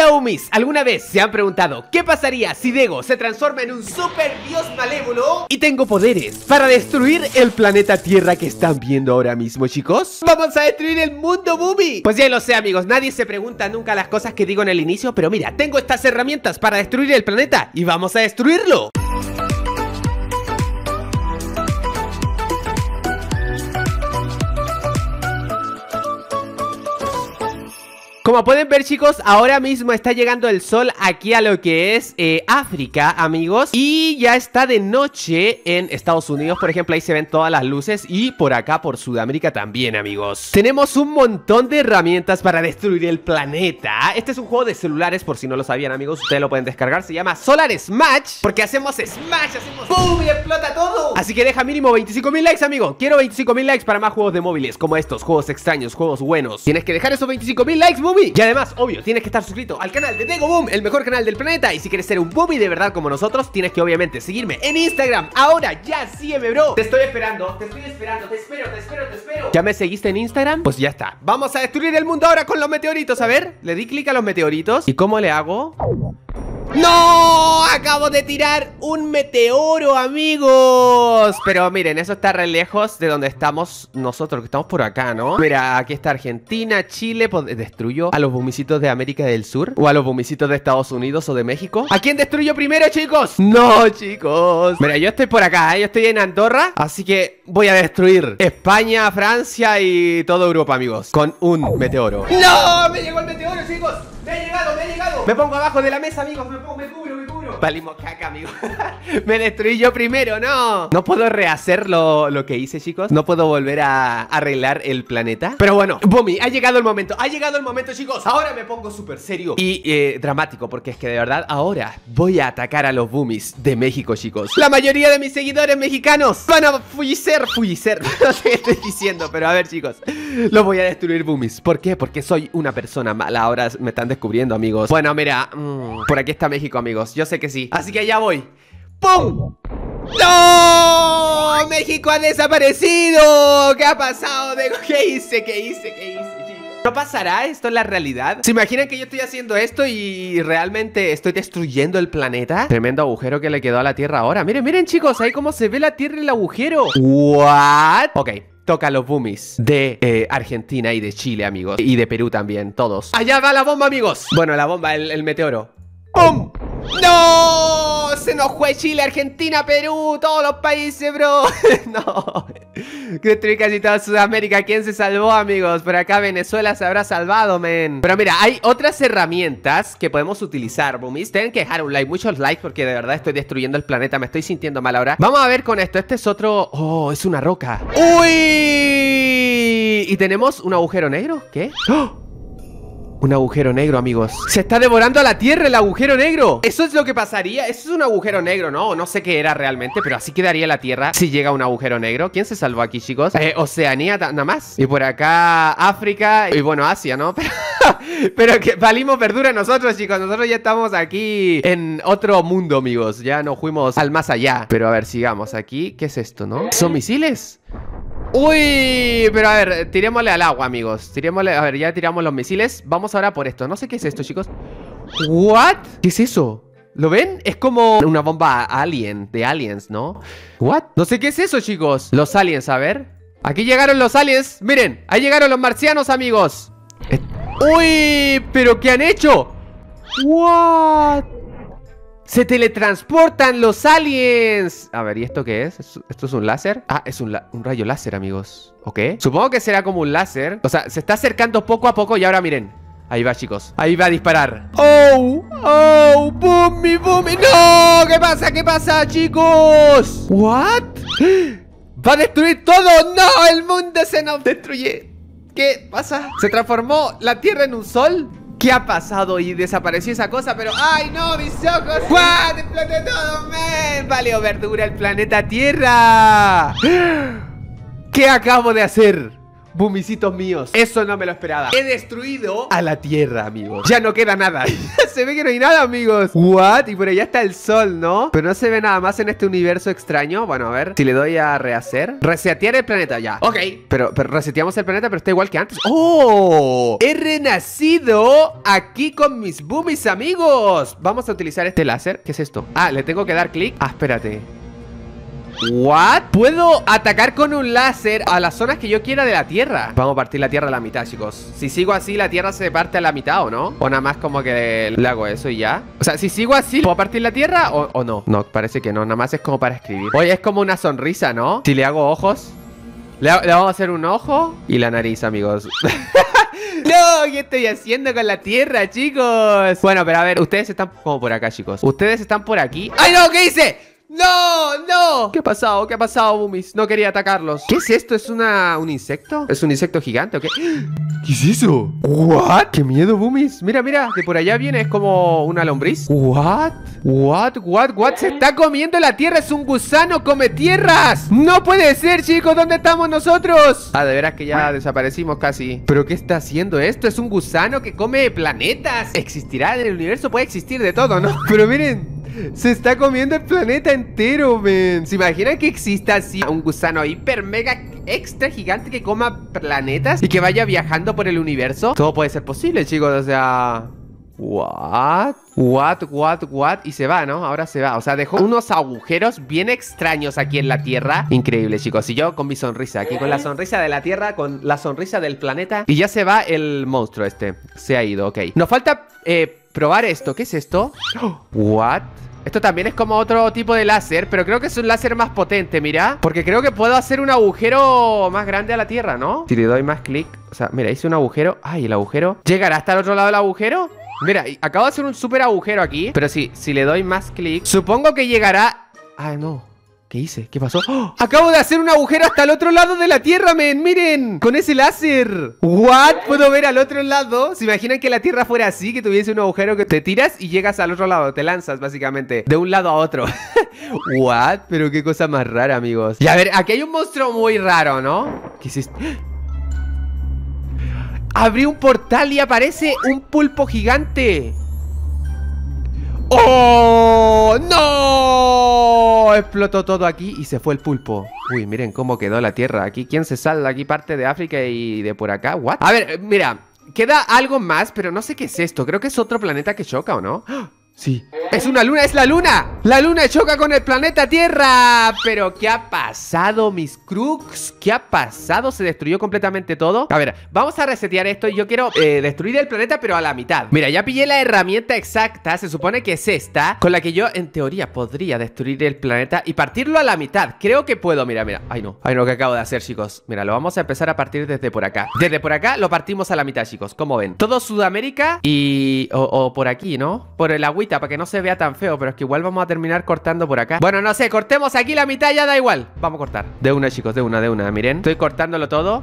Hola ¿alguna vez se han preguntado qué pasaría si Dego se transforma en un super dios malévolo y tengo poderes para destruir el planeta Tierra que están viendo ahora mismo chicos? ¡Vamos a destruir el mundo Bumi! Pues ya lo sé amigos, nadie se pregunta nunca las cosas que digo en el inicio, pero mira, tengo estas herramientas para destruir el planeta y vamos a destruirlo. Como pueden ver chicos, ahora mismo está llegando el sol aquí a lo que es eh, África, amigos. Y ya está de noche en Estados Unidos, por ejemplo, ahí se ven todas las luces. Y por acá, por Sudamérica también, amigos. Tenemos un montón de herramientas para destruir el planeta. Este es un juego de celulares, por si no lo sabían, amigos. Ustedes lo pueden descargar, se llama Solar Smash Porque hacemos Smash, hacemos ¡Boom! Y explota todo. Así que deja mínimo 25.000 likes, amigo. Quiero 25.000 likes para más juegos de móviles Como estos, juegos extraños, juegos buenos. Tienes que dejar esos 25.000 likes, boom y además, obvio, tienes que estar suscrito al canal de Dego Boom, el mejor canal del planeta. Y si quieres ser un Boomy de verdad como nosotros, tienes que obviamente seguirme en Instagram. Ahora, ya sígueme, bro. Te estoy esperando, te estoy esperando, te espero, te espero, te espero. ¿Ya me seguiste en Instagram? Pues ya está. Vamos a destruir el mundo ahora con los meteoritos, a ver Le di clic a los meteoritos. ¿Y cómo le hago? ¡No! Acabo de tirar un meteoro, amigos Pero miren, eso está re lejos de donde estamos nosotros Que estamos por acá, ¿no? Mira, aquí está Argentina, Chile pues, ¿Destruyo a los bumicitos de América del Sur? ¿O a los bumicitos de Estados Unidos o de México? ¿A quién destruyo primero, chicos? No, chicos Mira, yo estoy por acá, ¿eh? Yo estoy en Andorra Así que voy a destruir España, Francia y toda Europa, amigos Con un meteoro ¡No! ¡Me llegó el meteoro, chicos! ¡Me ha llegado, me ha llegado! Me pongo abajo de la mesa, amigos Me, pongo, me cubro Valimos caca, amigo. Me destruí yo primero, no No puedo rehacer lo, lo, que hice, chicos No puedo volver a arreglar el planeta Pero bueno, Bumi, ha llegado el momento Ha llegado el momento, chicos. Ahora me pongo súper serio y eh, dramático Porque es que de verdad ahora voy a atacar a los Bumis de México, chicos. La mayoría de mis seguidores mexicanos van a fullicer, fullicer No sé qué estoy diciendo, pero a ver, chicos. Los voy a destruir, Bumis ¿Por qué? Porque soy una persona mala. Ahora me están descubriendo, amigos. Bueno, mira, mmm, por aquí está México, amigos. Yo sé que sí Así que allá voy ¡Pum! ¡No! ¡México ha desaparecido! ¿Qué ha pasado? ¿Qué hice? ¿Qué hice? ¿Qué hice? ¿No pasará esto en la realidad? ¿Se imaginan que yo estoy haciendo esto y realmente estoy destruyendo el planeta? Tremendo agujero que le quedó a la Tierra ahora Miren, miren chicos, ahí cómo se ve la Tierra y el agujero ¿What? Ok, toca los boomies de eh, Argentina y de Chile, amigos Y de Perú también, todos ¡Allá va la bomba, amigos! Bueno, la bomba, el, el meteoro ¡Pum! ¡No! Se nos fue Chile, Argentina, Perú, todos los países, bro. no. Destruí casi toda Sudamérica. ¿Quién se salvó, amigos? Por acá Venezuela se habrá salvado, men. Pero mira, hay otras herramientas que podemos utilizar, boomies. Tienen que dejar un like, muchos likes, porque de verdad estoy destruyendo el planeta. Me estoy sintiendo mal ahora. Vamos a ver con esto. Este es otro... Oh, es una roca. ¡Uy! Y tenemos un agujero negro. ¿Qué? ¡Oh! Un agujero negro, amigos Se está devorando a la tierra el agujero negro Eso es lo que pasaría Eso es un agujero negro, ¿no? No sé qué era realmente Pero así quedaría la tierra si llega un agujero negro ¿Quién se salvó aquí, chicos? Eh, Oceanía nada más Y por acá África Y bueno, Asia, ¿no? Pero que valimos verdura nosotros, chicos Nosotros ya estamos aquí en otro mundo, amigos Ya nos fuimos al más allá Pero a ver, sigamos aquí ¿Qué es esto, no? ¿Son misiles? Uy, pero a ver, tirémosle al agua, amigos Tirémosle, a ver, ya tiramos los misiles Vamos ahora por esto, no sé qué es esto, chicos ¿What? ¿Qué es eso? ¿Lo ven? Es como una bomba alien, de aliens, ¿no? ¿What? No sé qué es eso, chicos Los aliens, a ver Aquí llegaron los aliens Miren, ahí llegaron los marcianos, amigos Uy, pero ¿qué han hecho? What? ¡Se teletransportan los aliens! A ver, ¿y esto qué es? ¿Esto es un láser? Ah, es un, rayo láser, amigos ¿Ok? Supongo que será como un láser O sea, se está acercando poco a poco y ahora miren Ahí va, chicos Ahí va a disparar ¡Oh! ¡Oh! ¡Boomy, boomy! ¡No! ¿Qué pasa? ¿Qué pasa, chicos? ¿What? ¡Va a destruir todo! ¡No! ¡El mundo se nos destruye! ¿Qué pasa? ¿Se transformó la Tierra en un sol? ¿Qué ha pasado? Y desapareció esa cosa, pero... ¡Ay, no! ¡Mis ojos! ¡What! ¡Exploté todo, men! ¡Vale, verdura el planeta Tierra! ¿Qué acabo de hacer? Bumisitos míos. Eso no me lo esperaba. He destruido a la tierra, amigos. Ya no queda nada. Se ve que no hay nada, amigos. What? Y por allá está el sol, ¿no? Pero no se ve nada más en este universo extraño. Bueno, a ver Si le doy a rehacer. Resetear el planeta, ya. Ok. Pero, pero reseteamos el planeta, pero está igual que antes. ¡Oh! He renacido aquí con mis boomies, amigos. Vamos a utilizar este láser. ¿Qué es esto? Ah, le tengo que dar clic. Ah, espérate ¿What? Puedo atacar con un láser a las zonas que yo quiera de la Tierra Vamos a partir la Tierra a la mitad, chicos Si sigo así, la Tierra se parte a la mitad, ¿o no? O nada más como que le hago eso y ya O sea, si sigo así, ¿puedo partir la Tierra o, no? No, parece que no, nada más es como para escribir Oye, es como una sonrisa, ¿no? Si le hago ojos le, le vamos a hacer un ojo y la nariz, amigos No, ¿qué estoy haciendo con la tierra, chicos? Bueno, pero a ver, ustedes están como por acá, chicos Ustedes están por aquí ¡Ay, no! ¿Qué hice? ¡No! ¡No! ¿Qué ha pasado? ¿Qué ha pasado, Bumis? No quería atacarlos ¿Qué es esto? ¿Es una, un insecto? ¿Es un insecto gigante o qué? ¿Qué es eso? ¿What? ¡Qué miedo, Bumis! Mira, mira, que por allá viene es como una lombriz ¿What? ¿What? ¿What? ¿What? ¡Se está comiendo la tierra! ¡Es un gusano! ¡Come tierras! ¡No puede ser, chicos! ¿Dónde estamos nosotros? Ah, de veras que ya desaparecimos casi ¿Pero qué está haciendo esto? ¿Es un gusano que come planetas? ¿Existirá en el universo? Puede existir de todo, ¿no? Pero miren, se está comiendo el planeta entero, men. ¿Se imaginan que exista así un gusano hiper mega extra gigante que coma planetas y que vaya viajando por el universo? Todo puede ser posible, chicos. O sea... What? What, what, what Y se va, ¿no? Ahora se va O sea, dejó unos agujeros bien extraños aquí en la Tierra Increíble, chicos Y yo con mi sonrisa Aquí con la sonrisa de la Tierra Con la sonrisa del planeta Y ya se va el monstruo este Se ha ido, ok Nos falta eh, probar esto ¿Qué es esto? What? Esto también es como otro tipo de láser Pero creo que es un láser más potente, mira. Porque creo que puedo hacer un agujero más grande a la Tierra, ¿no? Si le doy más clic O sea, mira, hice un agujero. Ay, el agujero. ¿Llegará hasta el otro lado del agujero? Mira, acabo de hacer un súper agujero aquí. Pero sí, si le doy más clic Supongo que llegará... Ay, no ¿Qué hice? ¿Qué pasó? ¡Oh! Acabo de hacer un agujero hasta el otro lado de la Tierra, men ¡Miren! Con ese láser ¿What? ¿Puedo ver al otro lado? ¿Se imaginan que la Tierra fuera así? Que tuviese un agujero que te tiras y llegas al otro lado Te lanzas, básicamente De un lado a otro ¿What? Pero qué cosa más rara, amigos Y a ver, aquí hay un monstruo muy raro, ¿no? ¿Qué es esto? Abrí un portal y aparece un pulpo gigante ¡Oh! ¡No! Explotó todo aquí y se fue el pulpo Uy, miren cómo quedó la tierra Aquí, ¿quién se salda? Aquí parte de África y de por acá ¿What? A ver, mira Queda algo más, pero no sé qué es esto Creo que es otro planeta que choca, ¿o no? Sí ¡Es una luna! ¡Es la luna! ¡La luna choca con el planeta Tierra! ¿Pero qué ha pasado, mis crooks? ¿Qué ha pasado? ¿Se destruyó completamente todo? A ver, vamos a resetear esto Yo quiero eh, destruir el planeta, pero a la mitad Mira, ya pillé la herramienta exacta Se supone que es esta Con la que yo, en teoría, podría destruir el planeta Y partirlo a la mitad Creo que puedo, mira, mira Ay, no, ay, no, que acabo de hacer, chicos Mira, lo vamos a empezar a partir desde por acá Desde por acá lo partimos a la mitad, chicos Como ven? Todo Sudamérica y... O, por aquí, ¿no? Por el agüita para que no se vea tan feo Pero es que igual vamos a terminar cortando por acá. Bueno, no sé, cortemos aquí la mitad, ya da igual. Vamos a cortar. De una, chicos, de una, de una, miren. Estoy cortándolo todo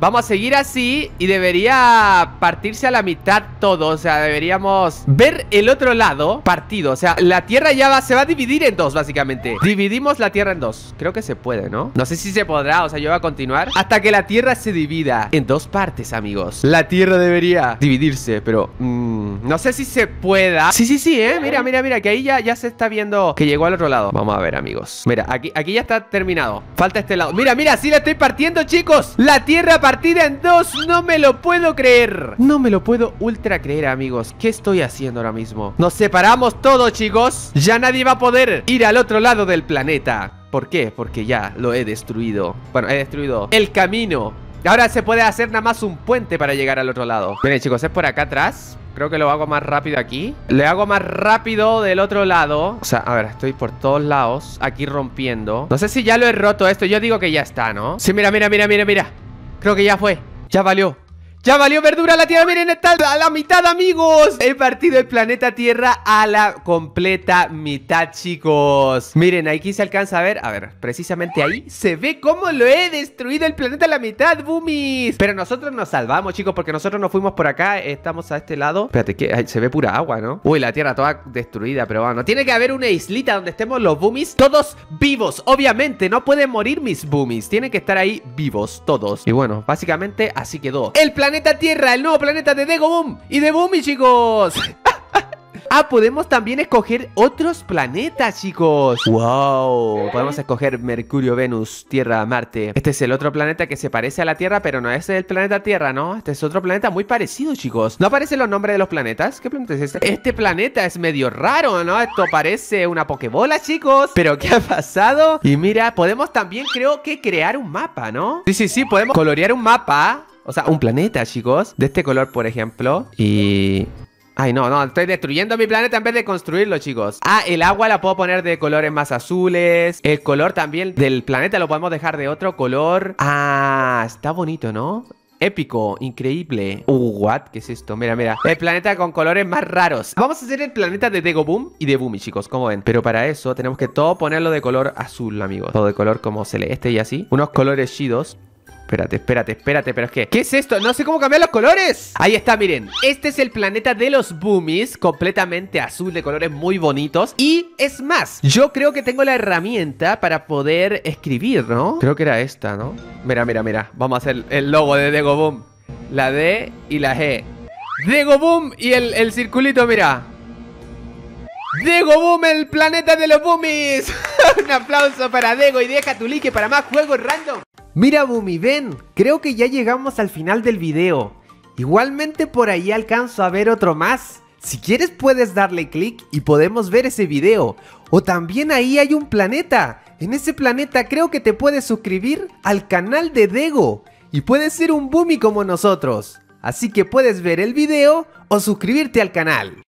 Vamos a seguir así y debería partirse a la mitad todo O sea, deberíamos ver el otro lado partido. O sea, la tierra ya va, se va a dividir en dos, básicamente. Dividimos la tierra en dos. Creo que se puede, ¿no? No sé si se podrá, o sea, yo voy a continuar. Hasta que la tierra se divida en dos partes, amigos. La tierra debería dividirse, pero... Mmm, no sé si se pueda. Sí, sí, sí, ¿eh? Mira, mira, mira, que ahí ya, ya se está viendo que llegó al otro lado. Vamos a ver, amigos. Mira, aquí, aquí ya está terminado. Falta este lado. Mira, mira, sí la estoy partiendo, chicos. La tierra partida en dos, no me lo puedo creer. No me lo puedo ultra creer, amigos. ¿Qué estoy haciendo ahora mismo? Nos separamos todos, chicos. Ya nadie va a poder ir al otro lado del planeta. ¿Por qué? Porque ya lo he destruido. Bueno, he destruido el camino. Ahora se puede hacer nada más un puente para llegar al otro lado. Miren, chicos, es por acá atrás Creo que lo hago más rápido aquí. Le hago más rápido del otro lado. O sea, a ver, estoy por todos lados Aquí rompiendo. No sé si ya lo he roto esto. Yo digo que ya está, ¿no? Sí, mira, mira, mira, mira, mira Creo que ya fue, ya valió Ya valió verdura la Tierra, miren, está a la mitad, amigos. He partido el planeta Tierra a la completa mitad, chicos. Miren, aquí se alcanza a ver, a ver, precisamente ahí Se ve cómo lo he destruido el planeta a la mitad, boomies. Pero nosotros nos salvamos, chicos, porque nosotros nos fuimos por acá. Estamos a este lado. Espérate, que se ve pura agua, ¿no? Uy, la Tierra toda destruida, pero bueno Tiene que haber una islita donde estemos los boomies Todos vivos, obviamente, no pueden morir mis boomies. Tienen que estar ahí vivos, todos. Y bueno, básicamente así quedó. El planeta planeta Tierra, el nuevo planeta de Dego Boom y de Boomy, chicos. Ah, podemos también escoger otros planetas, chicos ¡Wow! Podemos escoger Mercurio, Venus, Tierra, Marte Este es el otro planeta que se parece a la Tierra Pero no es el planeta Tierra, ¿no? Este es otro planeta muy parecido, chicos ¿No aparecen los nombres de los planetas? ¿Qué planeta es este? Este planeta es medio raro, ¿no? Esto parece una pokebola, chicos ¿Pero qué ha pasado? Y mira, podemos también, creo que crear un mapa, ¿no? Sí, sí, sí, podemos colorear un mapa o sea, un planeta, chicos. De este color, por ejemplo. Y... Ay, no, no, estoy destruyendo mi planeta en vez de construirlo, chicos Ah, el agua la puedo poner de colores más azules El color también del planeta lo podemos dejar de otro color Ah, está bonito, ¿no? Épico, increíble Uh, what? ¿Qué es esto? Mira, mira El planeta con colores más raros Vamos a hacer el planeta de Dego Boom y de Boomy, chicos, como ven Pero para eso tenemos que todo ponerlo de color azul, amigos Todo de color como celeste y así Unos colores chidos Espérate, espérate, espérate, pero es que... ¿Qué es esto? No sé cómo cambiar los colores. Ahí está, miren. Este es el planeta de los Boomies Completamente azul, de colores muy bonitos. Y es más, yo creo que tengo la herramienta para poder escribir, ¿no? Creo que era esta, ¿no? Mira, mira, mira. Vamos a hacer el logo de Dego Boom. La D y la G. Dego Boom y el, el circulito, mira. Dego Boom, el planeta de los Boomies. Un aplauso para Dego y deja tu like para más juegos random Mira Bumi, ven, creo que ya llegamos al final del video. Igualmente por ahí alcanzo a ver otro más. Si quieres puedes darle clic y podemos ver ese video. O también ahí hay un planeta. En ese planeta creo que te puedes suscribir al canal de Dego. Y puedes ser un Bumi como nosotros. Así que puedes ver el video o suscribirte al canal.